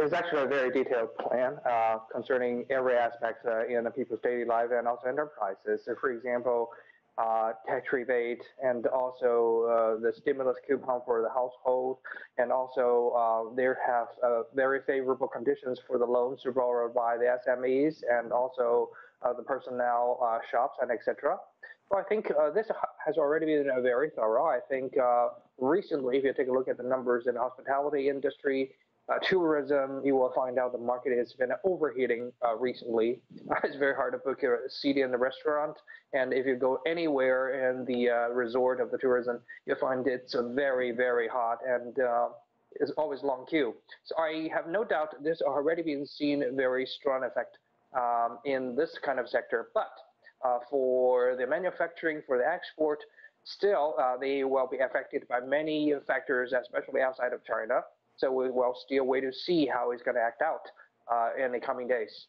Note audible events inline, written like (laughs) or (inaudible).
it's actually a very detailed plan uh, concerning every aspect uh, in the people's daily life and also enterprises. So, for example, uh, tax rebate and also uh, the stimulus coupon for the household, and also uh, there have uh, very favorable conditions for the loans to borrowed by the SMEs and also the personnel shops and etc. So I think this has already been very thorough. I think recently, if you take a look at the numbers in the hospitality industry, uh, tourism, you will find out the market has been overheating uh, recently. Uh, (laughs) it's very hard to book a seat in the restaurant, and if you go anywhere in the uh, resort of the tourism, you find it's very, very hot and uh, it's always long queue. So I have no doubt this already been seen very strong effect um, in this kind of sector. But uh, for the manufacturing, for the export, still they will be affected by many factors, especially outside of China. So we will still wait to see how it's going to act out uh, in the coming days.